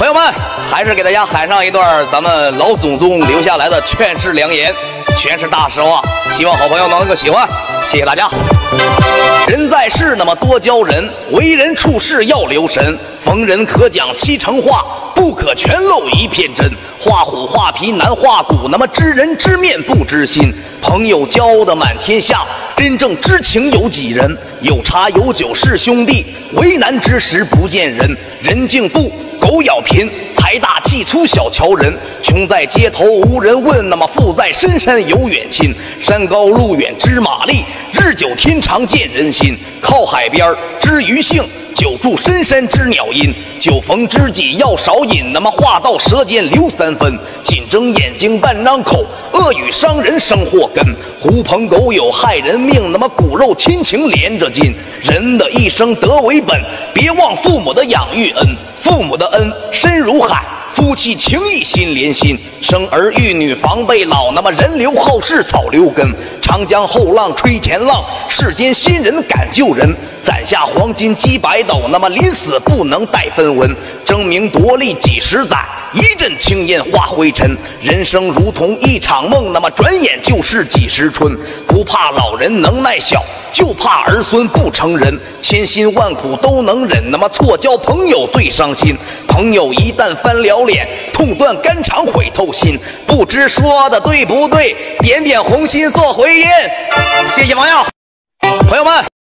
朋友们，还是给大家喊上一段咱们老祖宗留下来的劝世良言，全是大实话，希望好朋友能够喜欢，谢谢大家。人在世，那么多交人，为人处事要留神，逢人可讲七成话，不可全露一片真。画虎画皮难画骨，那么知人知面不知心。朋友交的满天下，真正知情有几人？有茶有酒是兄弟，为难之时不见人。人敬不，狗咬贫，财大气粗小瞧人。穷在街头无人问，那么富在深山有远亲。山高路远知马力，日久天长见人心。靠海边知鱼性。久住深山知鸟音，酒逢知己要少饮。那么话到舌尖留三分，紧睁眼睛半张口，恶语伤人生祸根。狐朋狗友害人命，那么骨肉亲情连着筋。人的一生德为本，别忘父母的养育恩。父母的恩深如海，夫妻情义心连心。生儿育女防备老，那么人留后世草留根。长江后浪推前浪，世间新人赶旧人。攒下黄金积百斗，那么临死不能带分文。争名夺利几十载，一阵青烟化灰尘。人生如同一场梦，那么转眼就是几时春。不怕老人能耐小，就怕儿孙不成人。千辛万苦都能忍，那么错交朋友最伤心。朋友一旦翻了脸，痛断肝肠悔透心。不知说的对不对？点点红心做回音。谢谢朋友，朋友们。